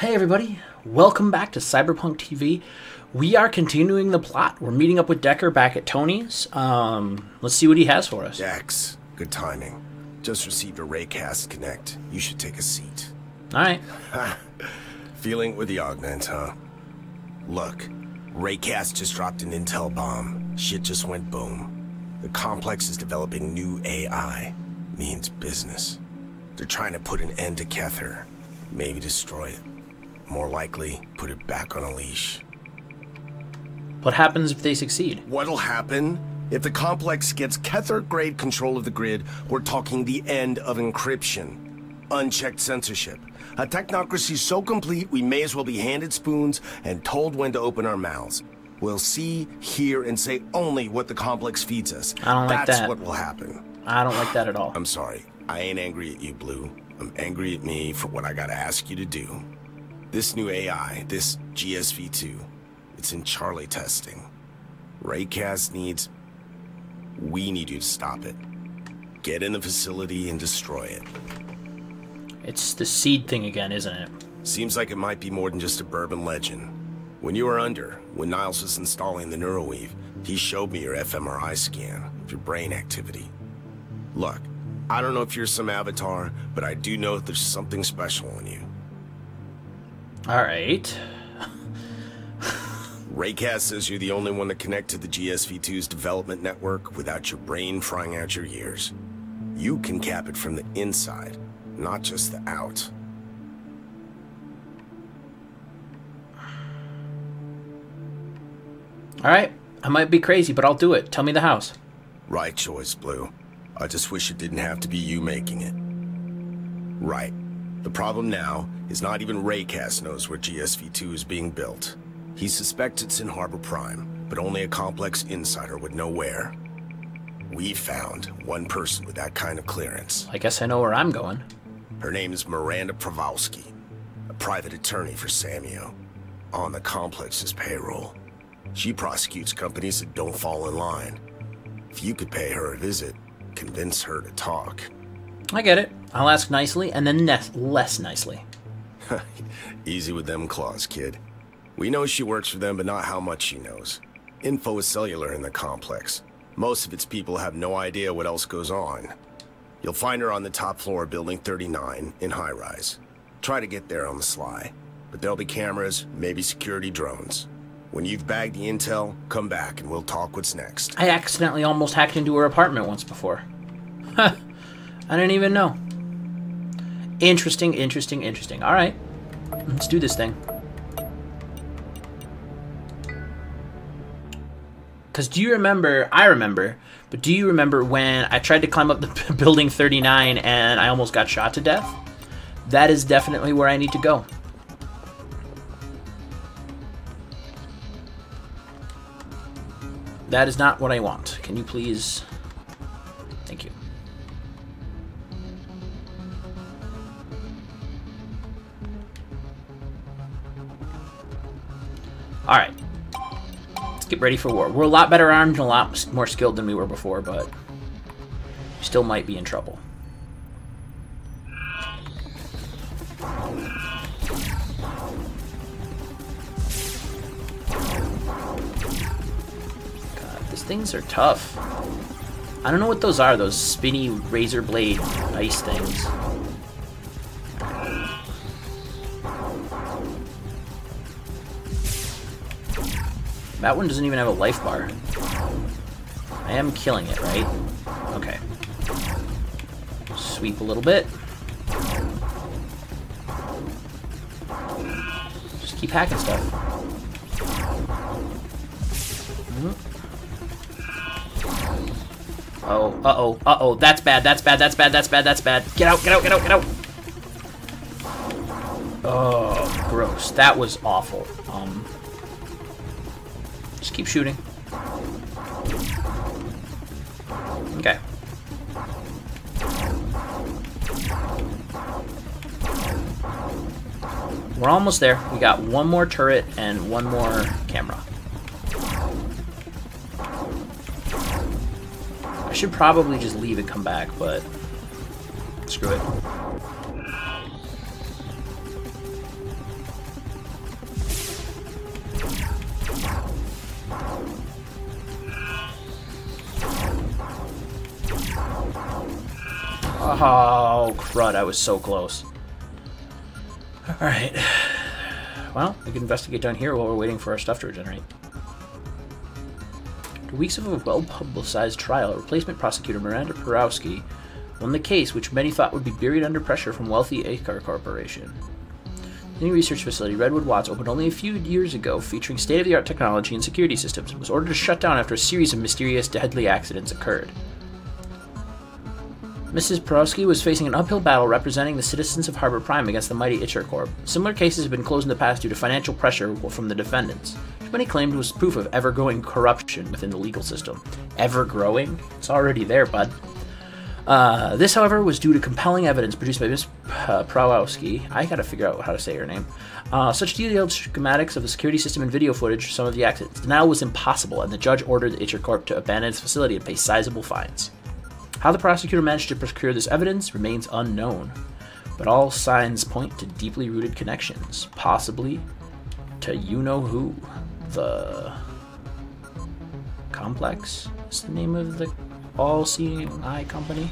Hey everybody, welcome back to Cyberpunk TV. We are continuing the plot. We're meeting up with Decker back at Tony's. Um, let's see what he has for us. Dex, good timing. Just received a Raycast Connect. You should take a seat. All right. Feeling with the augment, huh? Look, Raycast just dropped an intel bomb. Shit just went boom. The complex is developing new AI. Means business. They're trying to put an end to Kether. Maybe destroy it. More likely, put it back on a leash. What happens if they succeed? What'll happen? If the complex gets Kether-grade control of the grid, we're talking the end of encryption. Unchecked censorship. A technocracy so complete we may as well be handed spoons and told when to open our mouths. We'll see, hear, and say only what the complex feeds us. I don't like That's that. what will happen. I don't like that at all. I'm sorry. I ain't angry at you, Blue. I'm angry at me for what I gotta ask you to do. This new AI, this GSV-2, it's in Charlie testing. Raycast needs... We need you to stop it. Get in the facility and destroy it. It's the seed thing again, isn't it? Seems like it might be more than just a bourbon legend. When you were under, when Niles was installing the Neuroweave, he showed me your fMRI scan of your brain activity. Look, I don't know if you're some avatar, but I do know there's something special in you. All right. Raycast says you're the only one to connect to the GSV-2's development network without your brain frying out your ears. You can cap it from the inside, not just the out. All right. I might be crazy, but I'll do it. Tell me the house. Right choice, Blue. I just wish it didn't have to be you making it. Right. The problem now is not even Raycast knows where GSV-2 is being built. He suspects it's in Harbor Prime, but only a complex insider would know where. We found one person with that kind of clearance. I guess I know where I'm going. Her name is Miranda Pravowski, a private attorney for Samio, on the complex's payroll. She prosecutes companies that don't fall in line. If you could pay her a visit, convince her to talk. I get it. I'll ask nicely and then less nicely. Easy with them claws, kid. We know she works for them, but not how much she knows. Info is cellular in the complex. Most of its people have no idea what else goes on. You'll find her on the top floor of Building 39 in high rise. Try to get there on the sly. But there'll be cameras, maybe security drones. When you've bagged the intel, come back and we'll talk what's next. I accidentally almost hacked into her apartment once before. I didn't even know. Interesting, interesting, interesting. All right. Let's do this thing. Because do you remember, I remember, but do you remember when I tried to climb up the building 39 and I almost got shot to death? That is definitely where I need to go. That is not what I want. Can you please... get ready for war. We're a lot better armed and a lot more skilled than we were before, but... We still might be in trouble. God, these things are tough. I don't know what those are, those spinny razor blade ice things. That one doesn't even have a life bar. I am killing it, right? Okay. Sweep a little bit. Just keep hacking stuff. Oh, uh-oh, uh-oh, that's bad, that's bad, that's bad, that's bad, that's bad. Get out, get out, get out, get out! Oh, gross. That was awful. Um, just keep shooting. Okay. We're almost there. We got one more turret and one more camera. I should probably just leave and come back, but screw it. Oh, crud, I was so close. Alright. Well, we can investigate down here while we're waiting for our stuff to regenerate. After weeks of a well-publicized trial, replacement prosecutor Miranda Porowski won the case, which many thought would be buried under pressure from wealthy Acar Corporation. The new research facility, Redwood Watts, opened only a few years ago, featuring state-of-the-art technology and security systems, and was ordered to shut down after a series of mysterious, deadly accidents occurred. Mrs. Porowski was facing an uphill battle representing the citizens of Harbor Prime against the mighty Ixchar Corp. Similar cases have been closed in the past due to financial pressure from the defendants, which many claimed was proof of ever-growing corruption within the legal system. Ever-growing? It's already there, bud. Uh, this, however, was due to compelling evidence produced by Ms. Prawowski. I gotta figure out how to say her name. Uh, such detailed schematics of the security system and video footage some of the accidents. Denial was impossible, and the judge ordered the Ixchar Corp to abandon its facility and pay sizable fines. How the prosecutor managed to procure this evidence remains unknown, but all signs point to deeply rooted connections, possibly to you know who. The Complex is the name of the all seeing eye company.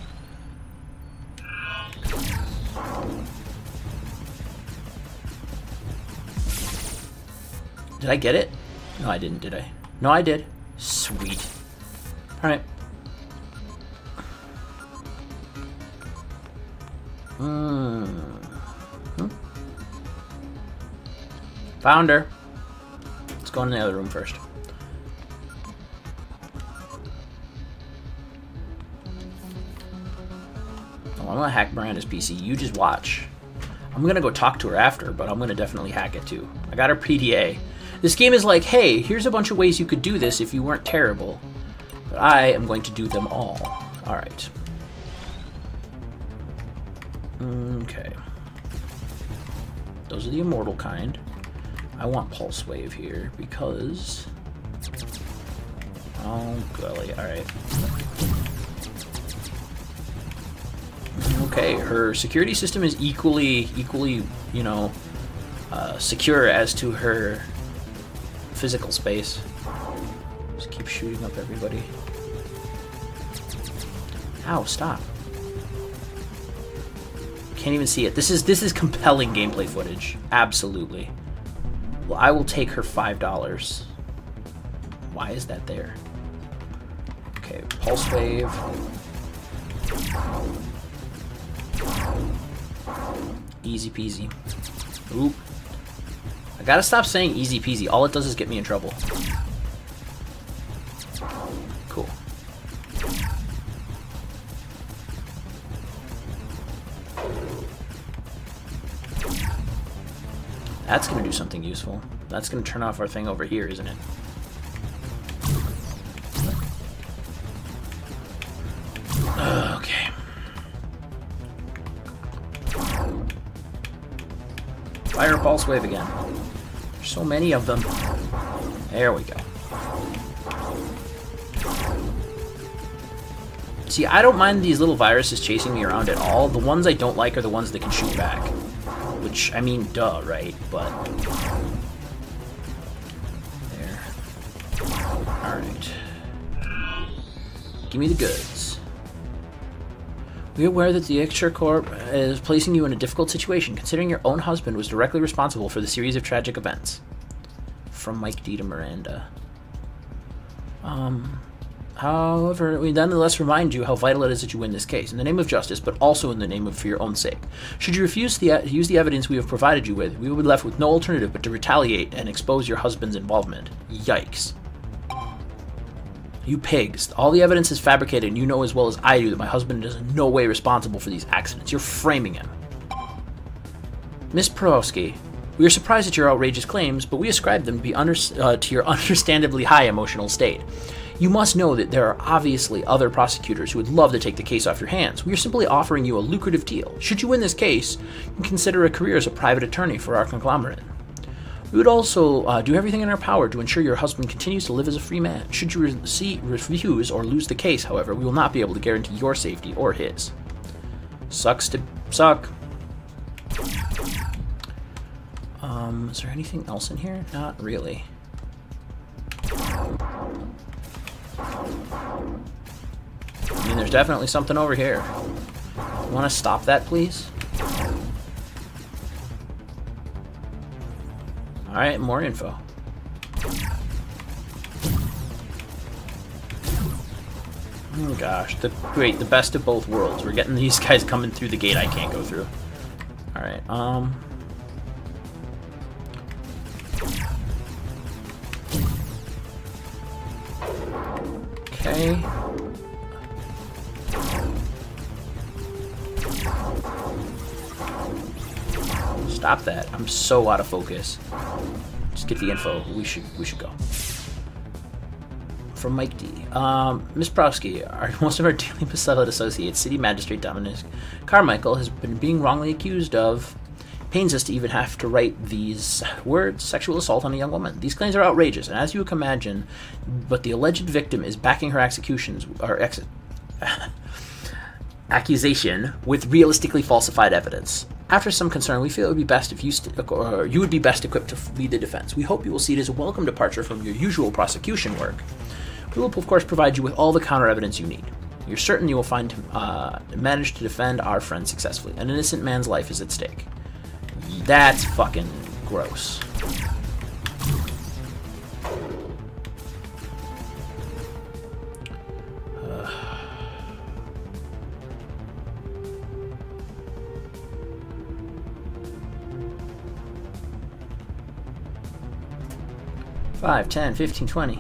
Did I get it? No, I didn't, did I? No, I did. Sweet. Alright. Hmm. hmm. Found her. Let's go in the other room first. Oh, I'm gonna hack Miranda's PC. You just watch. I'm gonna go talk to her after, but I'm gonna definitely hack it too. I got her PDA. This game is like, hey, here's a bunch of ways you could do this if you weren't terrible. But I am going to do them all. Alright. Okay. Those are the immortal kind. I want Pulse Wave here because... Oh, golly, alright. Okay, her security system is equally, equally, you know, uh, secure as to her physical space. Just keep shooting up everybody. Ow, stop can't even see it. This is this is compelling gameplay footage. Absolutely. Well, I will take her five dollars. Why is that there? Okay, pulse wave. Easy peasy. Oop. I gotta stop saying easy peasy. All it does is get me in trouble. That's going to do something useful. That's going to turn off our thing over here, isn't it? Okay. Fire pulse wave again. There's so many of them. There we go. See, I don't mind these little viruses chasing me around at all. The ones I don't like are the ones that can shoot back. Which, I mean, duh, right? But... There. Alright. Give me the goods. Be aware that the Ixchar Corp is placing you in a difficult situation, considering your own husband was directly responsible for the series of tragic events. From Mike D to Miranda. Um, However, we nonetheless remind you how vital it is that you win this case, in the name of justice, but also in the name of for your own sake. Should you refuse to use the evidence we have provided you with, we will be left with no alternative but to retaliate and expose your husband's involvement. Yikes. You pigs. All the evidence is fabricated, and you know as well as I do that my husband is in no way responsible for these accidents. You're framing him. Miss Porowski, we are surprised at your outrageous claims, but we ascribe them to, uh, to your understandably high emotional state. You must know that there are obviously other prosecutors who would love to take the case off your hands. We are simply offering you a lucrative deal. Should you win this case, you consider a career as a private attorney for our conglomerate. We would also uh, do everything in our power to ensure your husband continues to live as a free man. Should you re refuse or lose the case, however, we will not be able to guarantee your safety or his. Sucks to suck. Um, is there anything else in here? Not really. I mean, there's definitely something over here. Want to stop that, please? Alright, more info. Oh gosh, the great, the best of both worlds. We're getting these guys coming through the gate I can't go through. Alright, um... Okay. Stop that. I'm so out of focus. Just get the info. We should we should go. From Mike D. Um, Ms. Browski, our, most of our dearly beloved associates, City Magistrate Dominic Carmichael, has been being wrongly accused of pains us to even have to write these words sexual assault on a young woman. These claims are outrageous, and as you can imagine, but the alleged victim is backing her executions or ex- accusation with realistically falsified evidence. After some concern, we feel it would be best if you or you would be best equipped to lead the defense. We hope you will see it as a welcome departure from your usual prosecution work. We will, of course, provide you with all the counter evidence you need. You're certain you will find uh, manage to defend our friend successfully. An innocent man's life is at stake. That's fucking gross. Five, ten, fifteen, twenty.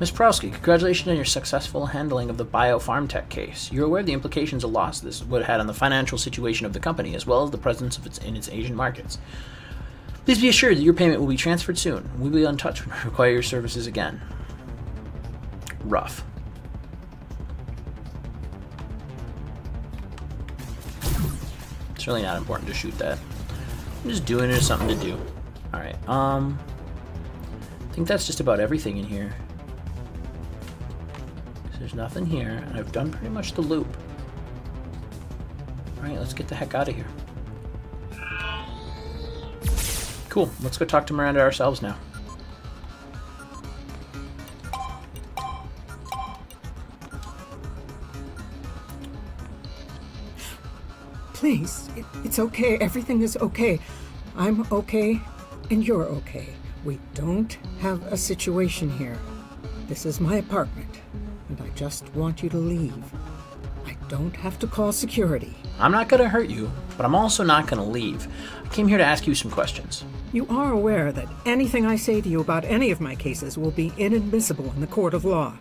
Ms. Prowski, congratulations on your successful handling of the BioPharm Tech case. You're aware of the implications a loss this would have had on the financial situation of the company, as well as the presence of its in its Asian markets. Please be assured that your payment will be transferred soon. We'll be in touch when we require your services again. Rough. It's really not important to shoot that. I'm just doing it as something to do. Alright, um... I think that's just about everything in here. There's nothing here, and I've done pretty much the loop. Alright, let's get the heck out of here. Cool, let's go talk to Miranda ourselves now. Please, it, it's okay. Everything is okay. I'm okay, and you're okay. We don't have a situation here. This is my apartment, and I just want you to leave. I don't have to call security. I'm not gonna hurt you, but I'm also not gonna leave. I came here to ask you some questions. You are aware that anything I say to you about any of my cases will be inadmissible in the court of law,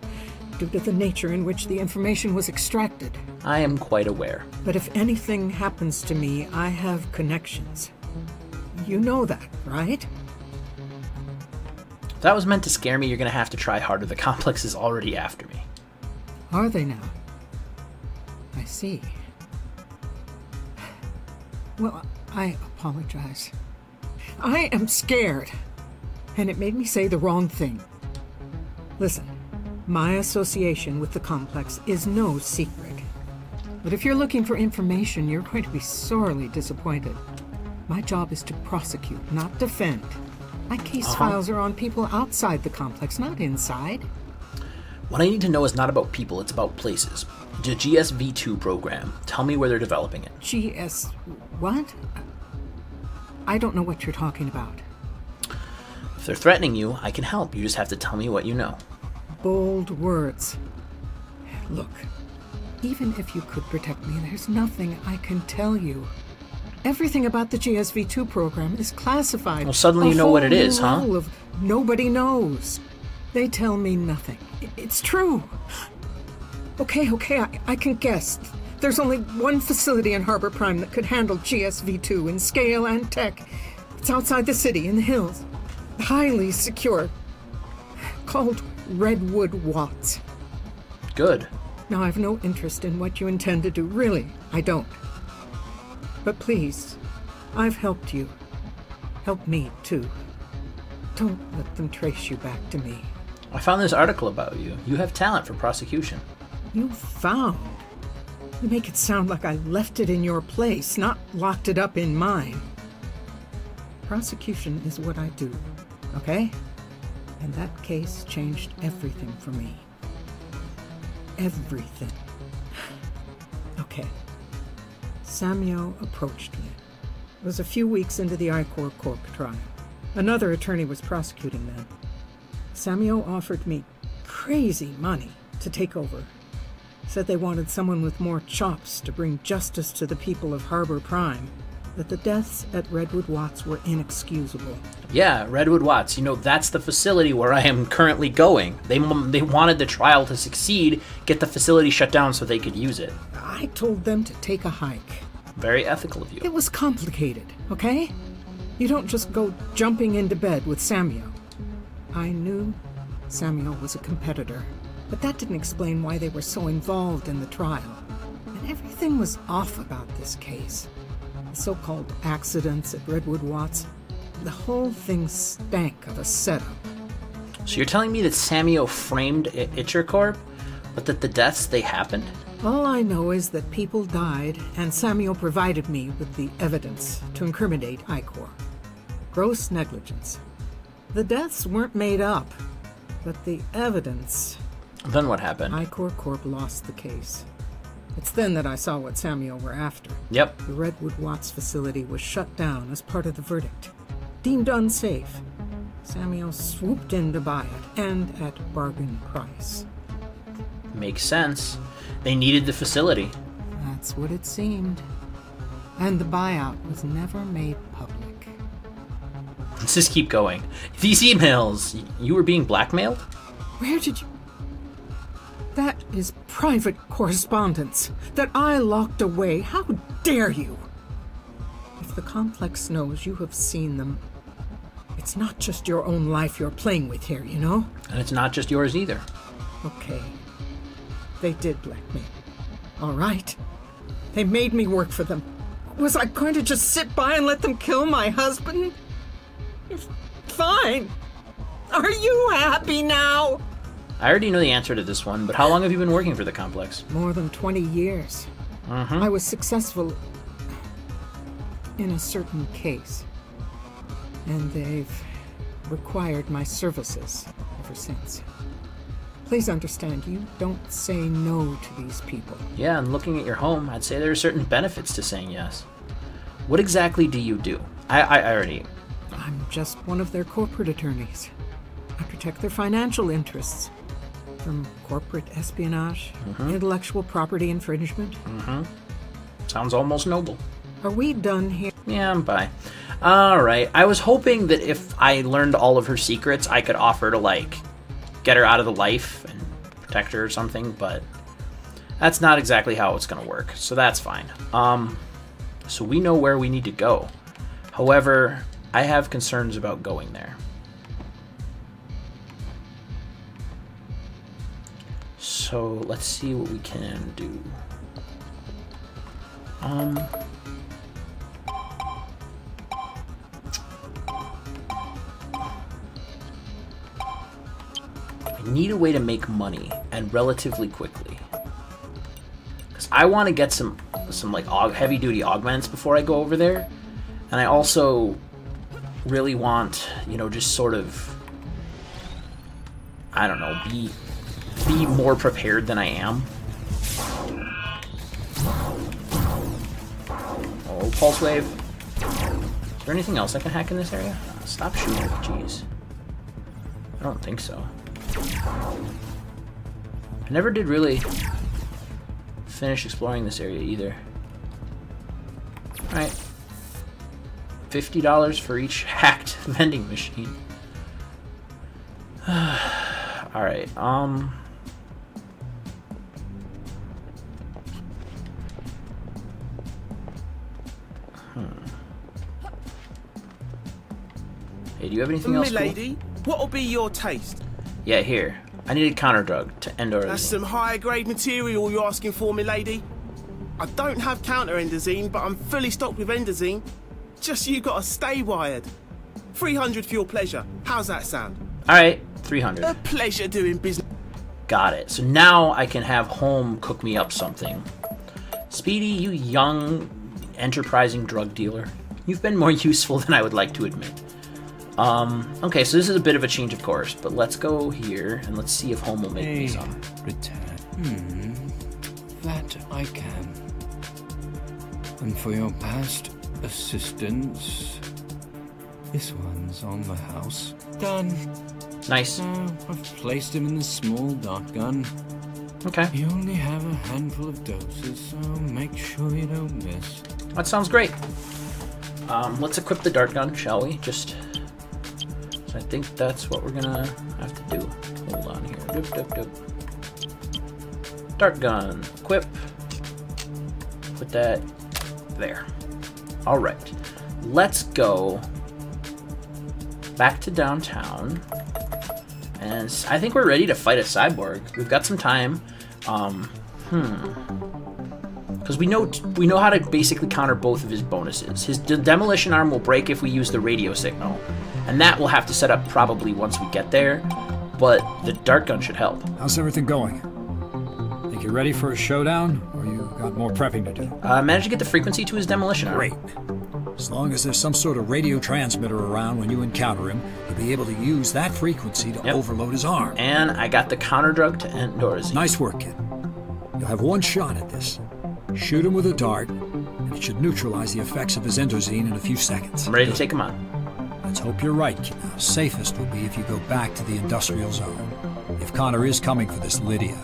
due to the nature in which the information was extracted. I am quite aware. But if anything happens to me, I have connections. You know that, right? If that was meant to scare me, you're gonna have to try harder. The complex is already after me. Are they now? I see. Well, I apologize. I am scared. And it made me say the wrong thing. Listen, my association with the complex is no secret. But if you're looking for information, you're going to be sorely disappointed. My job is to prosecute, not defend. My case Uh-huh. files are on people outside the complex, not inside. What I need to know is not about people, it's about places. The GSV2 program. Tell me where they're developing it. GS. What? I don't know what you're talking about. If they're threatening you, I can help. You just have to tell me what you know. Bold words. Look, even if you could protect me, there's nothing I can tell you. Everything about the GSV2 program is classified. Well, suddenly you know what it is, huh? Of nobody knows. They tell me nothing. It's true. Okay, okay, I, I can guess. There's only one facility in Harbor Prime that could handle GSV2 in scale and tech. It's outside the city, in the hills. Highly secure. Called Redwood Watts. Good. Now, I've no interest in what you intend to do. Really, I don't. But please, I've helped you. Help me, too. Don't let them trace you back to me. I found this article about you. You have talent for prosecution. You found. You make it sound like I left it in your place, not locked it up in mine. Prosecution is what I do, okay? And that case changed everything for me. Everything. Okay. Samuel approached me. It was a few weeks into the I-Corps Corp trial. Another attorney was prosecuting them. Samuel offered me crazy money to take over. Said they wanted someone with more chops to bring justice to the people of Harbor Prime. That the deaths at Redwood Watts were inexcusable. Yeah, Redwood Watts. You know, that's the facility where I am currently going. They, they wanted the trial to succeed, get the facility shut down so they could use it. I told them to take a hike. Very ethical of you. It was complicated, okay? You don't just go jumping into bed with Samuel. I knew Samuel was a competitor, but that didn't explain why they were so involved in the trial. And everything was off about this case. So called accidents at Redwood Watts, the whole thing stank of a setup. So you're telling me that Samuel framed I- Ixchar Corp, but that the deaths, they happened? All I know is that people died, and Samuel provided me with the evidence to incriminate I-Corps. Gross negligence. The deaths weren't made up, but the evidence. Then what happened? I-Corps Corp lost the case. It's then that I saw what Samuel were after. Yep. The Redwood Watts facility was shut down as part of the verdict. Deemed unsafe. Samuel swooped in to buy it, and at bargain price. Makes sense. They needed the facility. That's what it seemed. And the buyout was never made public. Let's just keep going. These emails, you were being blackmailed? Where did you. That is private correspondence that I locked away. How dare you? If the complex knows you have seen them, it's not just your own life you're playing with here, you know? And it's not just yours either. Okay. They did let me. All right. They made me work for them. Was I going to just sit by and let them kill my husband? Fine. Are you happy now? I already know the answer to this one, but how long have you been working for the complex? More than 20 years. Mm-hmm. I was successful in a certain case. And they've required my services ever since. Please understand, you don't say no to these people. Yeah, and looking at your home, I'd say there are certain benefits to saying yes. What exactly do you do? I, I, I already. I'm just one of their corporate attorneys. I protect their financial interests from corporate espionage, intellectual property infringement. Sounds almost noble. Are we done here? Yeah, I'm by. Alright, I was hoping that if I learned all of her secrets, I could offer to, like, get her out of the life and protect her or something, but that's not exactly how it's gonna work, so that's fine. Um, so we know where we need to go. However, I have concerns about going there. So let's see what we can do. Um, I need a way to make money and relatively quickly. Cause I want to get some some like aug- heavy duty augments before I go over there, and I also really want you know just sort of I don't know be be more prepared than I am. Oh, pulse wave. Is there anything else I can hack in this area? Stop shooting, jeez. I don't think so. I never did really finish exploring this area either. Alright. $50 for each hacked vending machine. Alright, um... do you have anything else? cool? What'll be your taste? Yeah, here. I need a counter drug to end our That's some higher grade material you're asking for, milady. I don't have counter endazine, but I'm fully stocked with endazine. Just you gotta stay wired. 300 for your pleasure. How's that sound? Alright, 300. A pleasure doing business. Got it. So now I can have home cook me up something. Speedy, you young, enterprising drug dealer. You've been more useful than I would like to admit. Um, okay, so this is a bit of a change of course, but let's go here and let's see if home will make me some. return. Hmm. That I can. And for your past assistance, this one's on the house. Done. Nice. So I've placed him in the small dart gun. Okay, You only have a handful of doses, so make sure you don't miss. that sounds great. Um, let's equip the dart gun, shall we? Just, I think that's what we're gonna have to do. Hold on here. Doop, doop, doop. Dart gun, equip. Put that there. All right, let's go back to downtown. And I think we're ready to fight a cyborg. We've got some time. Um, hmm. because we know we know how to basically counter both of his bonuses. His de- demolition arm will break if we use the radio signal, and that we'll have to set up probably once we get there. But the dart gun should help. How's everything going? Think you're ready for a showdown, or you got more prepping to do? Uh, managed to get the frequency to his demolition arm. Great. As long as there's some sort of radio transmitter around when you encounter him, you'll be able to use that frequency to Yep. overload his arm. And I got the counter drug to Endorzine. Nice work, kid. You'll have one shot at this. Shoot him with a dart, and it should neutralize the effects of his endozine in a few seconds. I'm ready to take him on. Let's hope you're right, kid. Now, safest will be if you go back to the industrial zone. If Connor is coming for this Lydia,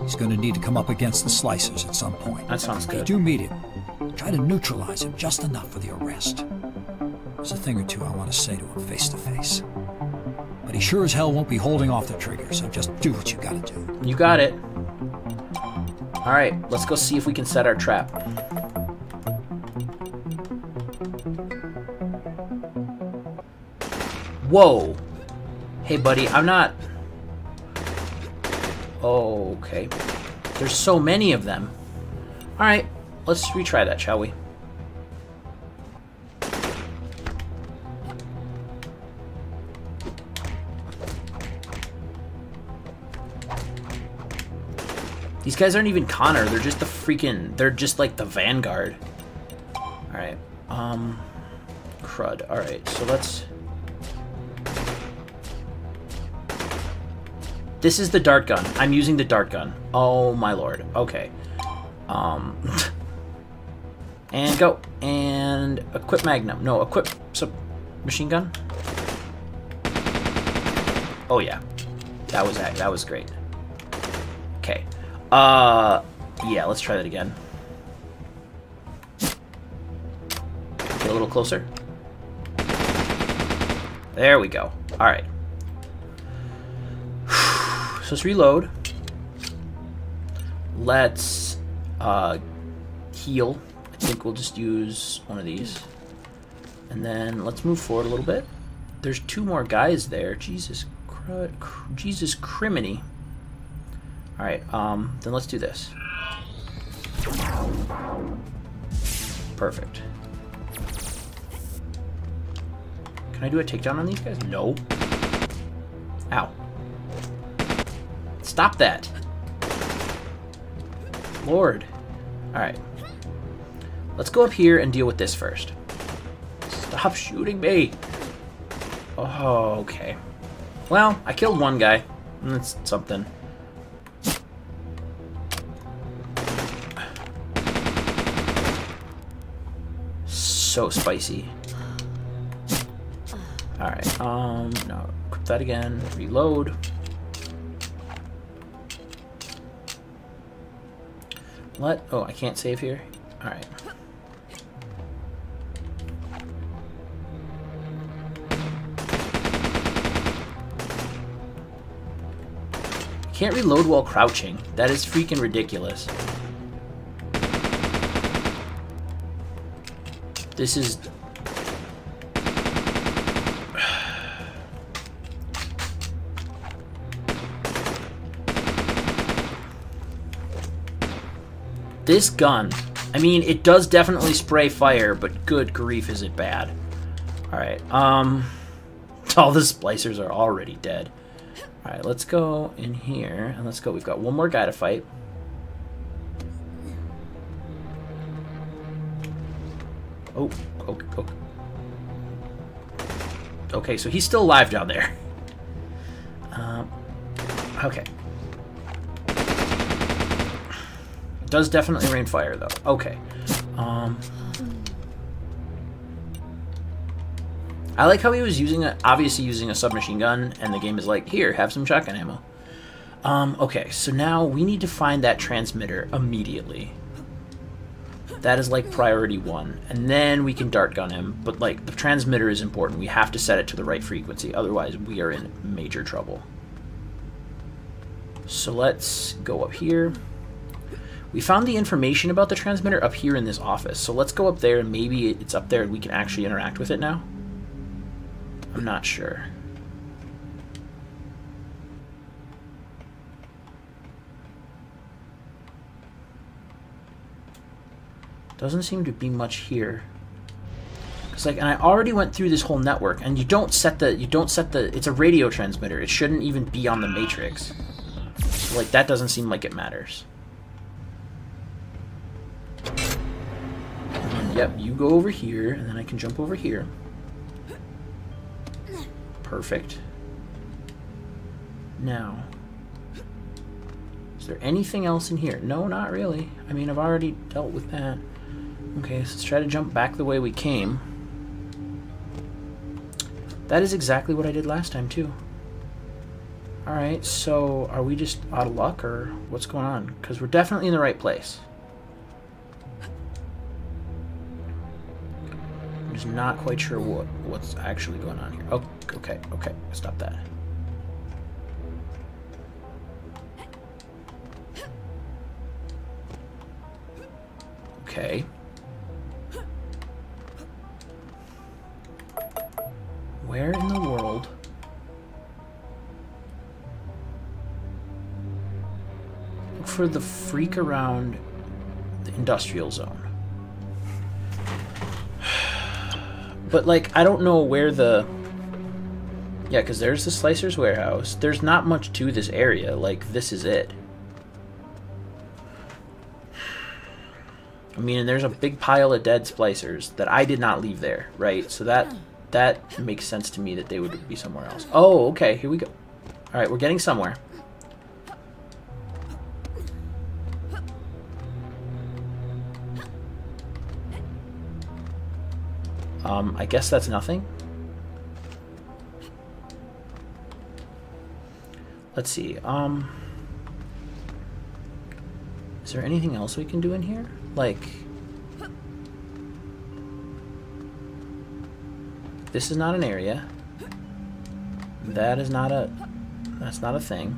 he's going to need to come up against the slicers at some point. That sounds If you good. do meet him, try to neutralize him just enough for the arrest. There's a thing or two I want to say to him face to face. But he sure as hell won't be holding off the trigger, so just do what you gotta do. You got it. All right, let's go see if we can set our trap. Whoa. Hey, buddy, I'm not. Oh, Okay. There's so many of them. All right, let's retry that, shall we? These guys aren't even Connor. They're just the freaking. They're just like the Vanguard. All right. Um. Crud. All right. So let's. This is the dart gun. I'm using the dart gun. Oh my lord. Okay. Um. and go. And equip magnum. No, equip sub machine gun. Oh yeah. That was that. That was great. Okay. Uh, yeah, let's try that again. Get a little closer. There we go. All right. So let's reload. Let's uh, heal. I think we'll just use one of these. And then let's move forward a little bit. There's two more guys there. Jesus cr- Jesus criminy. Alright, um, then let's do this. Perfect. Can I do a takedown on these guys? No. Ow. Stop that. Lord. Alright. Let's go up here and deal with this first. Stop shooting me. Oh, okay. Well, I killed one guy. That's something. So spicy. Alright, um, no, equip that again, reload. Let, oh, I can't save here? Alright. Can't reload while crouching. That is freaking ridiculous. This is This gun, I mean, it does definitely spray fire, but good grief, is it bad. Alright, um, all the splicers are already dead. Alright, let's go in here, and let's go. We've got one more guy to fight. Oh, okay, okay. Okay, so he's still alive down there. Um, okay. Does definitely rain fire, though. Okay. Um... I like how he was using a, obviously using a submachine gun, and the game is like, here, have some shotgun ammo. Um, okay, so now we need to find that transmitter immediately. That is like priority one. And then we can dart gun him, but like the transmitter is important. We have to set it to the right frequency, otherwise we are in major trouble. So let's go up here. We found the information about the transmitter up here in this office, so let's go up there and maybe it's up there and we can actually interact with it now. I'm not sure. Doesn't seem to be much here. It's like, and I already went through this whole network, and you don't set the, you don't set the, it's a radio transmitter. It shouldn't even be on the matrix. So like, that doesn't seem like it matters. Then, yep, you go over here, and then I can jump over here. Perfect. Now, is there anything else in here? No, not really. I mean, I've already dealt with that. Okay, so let's try to jump back the way we came. That is exactly what I did last time, too. Alright, so are we just out of luck, or what's going on? Because we're definitely in the right place. Not quite sure what what's actually going on here. Oh, okay, okay, stop that. Okay. Where in the world? Look for the freak around the industrial zone. But, like, I don't know where the... Yeah, because there's the Slicer's warehouse. There's not much to this area. Like, this is it. I mean, and there's a big pile of dead splicers that I did not leave there, right? So that that makes sense to me that they would be somewhere else. Oh, okay, here we go. All right, we're getting somewhere. Um, I guess that's nothing. Let's see. Um, is there anything else we can do in here? Like, this is not an area. That is not a, that's not a thing.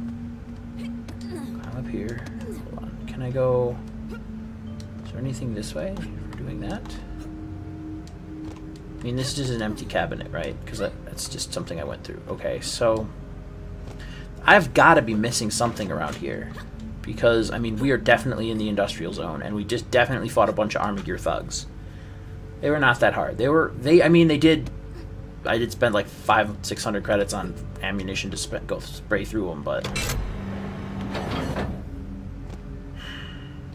I'm up here. Hold on. Can I go, is there anything this way doing that? I mean, this is an empty cabinet, right? Because that, that's just something I went through. Okay, so I've got to be missing something around here. Because, I mean, we are definitely in the industrial zone, and we just definitely fought a bunch of Army Gear thugs. They were not that hard. They were, they, I mean, they did, I did spend like five, six hundred credits on ammunition to go spray through them, but...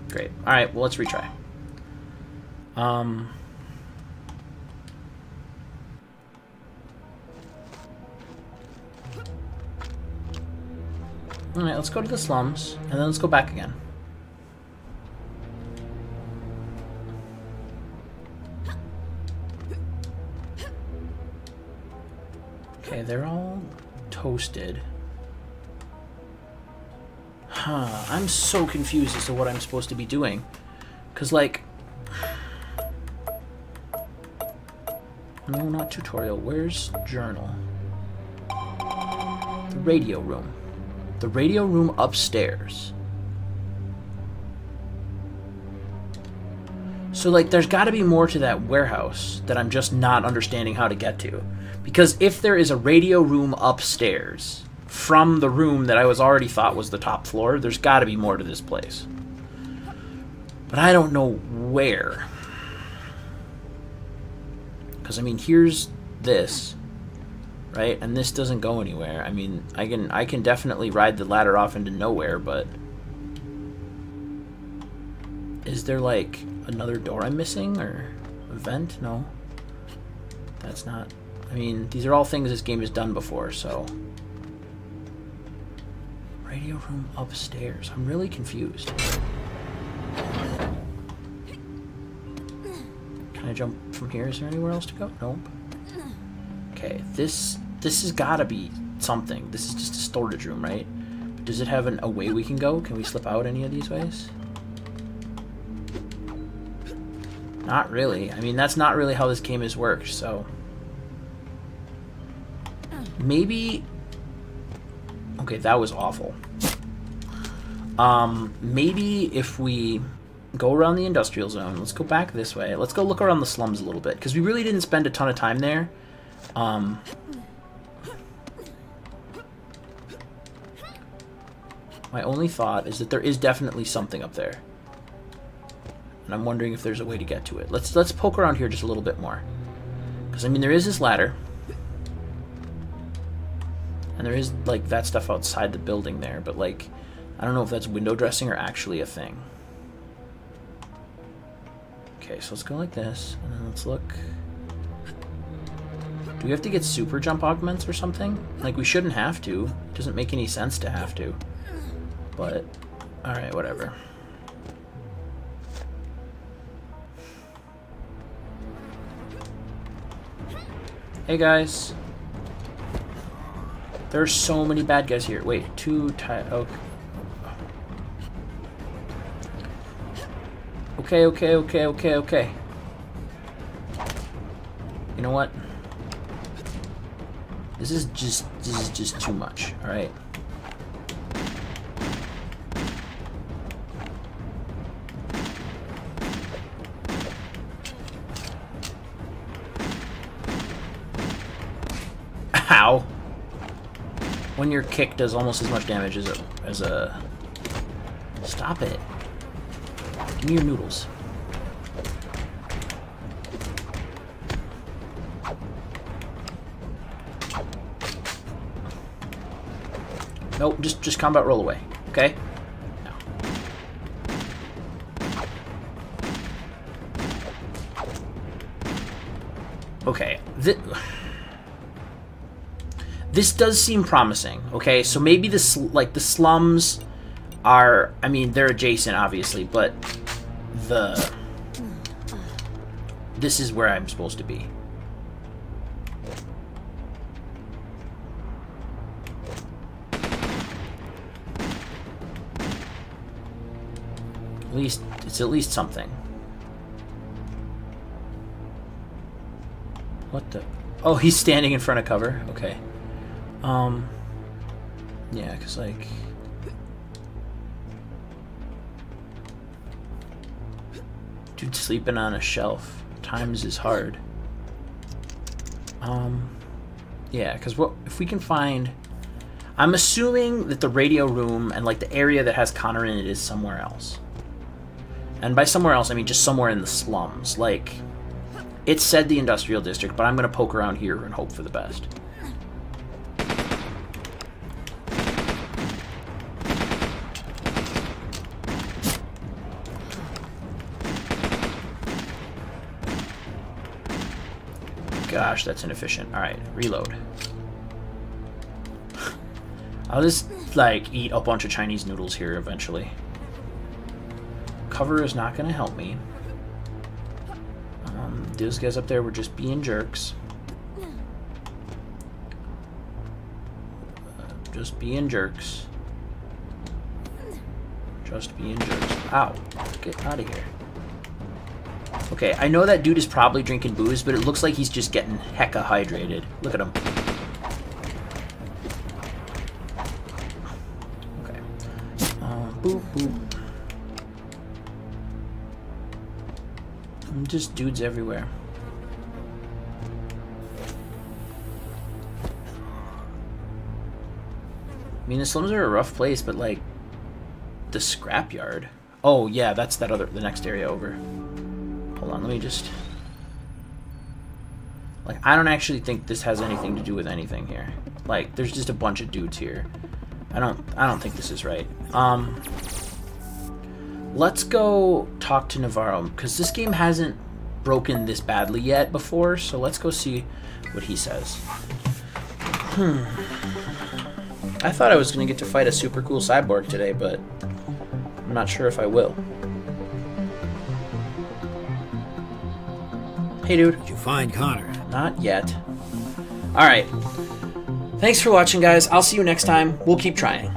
Great. Alright, well, let's retry. Um... Alright, let's go to the slums, and then let's go back again. Okay, they're all toasted. Huh, I'm so confused as to what I'm supposed to be doing. Because, like... No, not tutorial. Where's journal? The radio room. The radio room upstairs. So, like, there's got to be more to that warehouse that I'm just not understanding how to get to. Because if there is a radio room upstairs from the room that I was already thought was the top floor, there's got to be more to this place. But I don't know where. Because, I mean, here's this right? And this doesn't go anywhere. I mean, I can I can definitely ride the ladder off into nowhere, but is there like another door I'm missing or a vent? No. That's not I mean, these are all things this game has done before, so... Radio room upstairs. I'm really confused. Can I jump from here? Is there anywhere else to go? Nope. Okay, this this has got to be something. This is just a storage room, right? Does it have an, a way we can go? Can we slip out any of these ways? Not really. I mean, that's not really how this game has worked, so... Maybe... Okay, that was awful. Um, maybe if we go around the industrial zone. Let's go back this way. Let's go look around the slums a little bit, because we really didn't spend a ton of time there. Um, my only thought is that there is definitely something up there. And I'm wondering if there's a way to get to it. Let's let's poke around here just a little bit more. Because, I mean, there is this ladder. And there is, like, that stuff outside the building there. But, like, I don't know if that's window dressing or actually a thing. Okay, so let's go like this, and then let's look. Do we have to get super jump augments or something? Like, we shouldn't have to. It doesn't make any sense to have to. But, alright, whatever. Hey, guys. There's so many bad guys here. Wait, two tight. Okay. Oh. Okay, okay, okay, okay, okay. You know what? This is just this is just too much, alright? Ow. When your kick does almost as much damage as a as a Stop it. Give me your noodles. Nope, just just combat roll away. Okay? Okay. This, this does seem promising. Okay, so maybe this like the slums are. I mean, they're adjacent, obviously, but the this is where I'm supposed to be. At least it's at least something. What the? Oh, he's standing in front of cover. Okay. Um. Yeah, cause like. Dude sleeping on a shelf. Times is hard. Um, yeah, because what if we can find... I'm assuming that the radio room and like the area that has Connor in it is somewhere else. And by somewhere else, I mean just somewhere in the slums. Like, it said the industrial district, but I'm going to poke around here and hope for the best. Gosh, that's inefficient. Alright, reload. I'll just, like, eat a bunch of Chinese noodles here eventually. Cover is not going to help me. Um, those guys up there were just being jerks. Just being jerks. Just being jerks. Ow. Get out of here. Okay, I know that dude is probably drinking booze, but it looks like he's just getting hecka hydrated. Look at him. Okay. Uh, boop, boop. Just dudes everywhere. I mean, the slums are a rough place, but like, the scrapyard. Oh yeah, that's that other, the next area over. On, let me just... Like, I don't actually think this has anything to do with anything here. Like, there's just a bunch of dudes here. I don't, I don't think this is right. Um, let's go talk to Navarro, because this game hasn't broken this badly yet before, so let's go see what he says. Hmm. I thought I was going to get to fight a super cool cyborg today, but I'm not sure if I will. Hey, dude. Did you find Connor? Not yet. Alright. Thanks for watching, guys. I'll see you next time. We'll keep trying.